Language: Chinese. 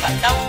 反倒